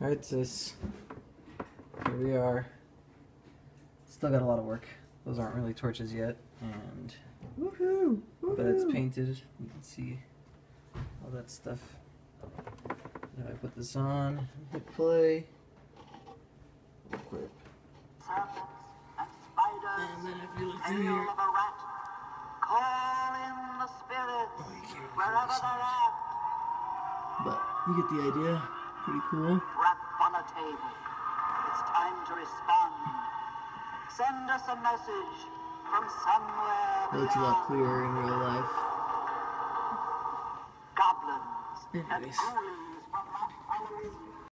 Alright, sis. Here we are. Still got a lot of work. Those aren't really torches yet, and Woohoo! but it's painted. You can see all that stuff. Now I put this on, hit play. Equip. serpents and then if you look through here, of a rat, call in the spirits Oh, you can't wherever they're at. but you get the idea. Pretty cool. Rap on a table. It's time to respond. Send us a message from somewhere It looks a lot clearer in real life. Goblins and Anyways. ghouls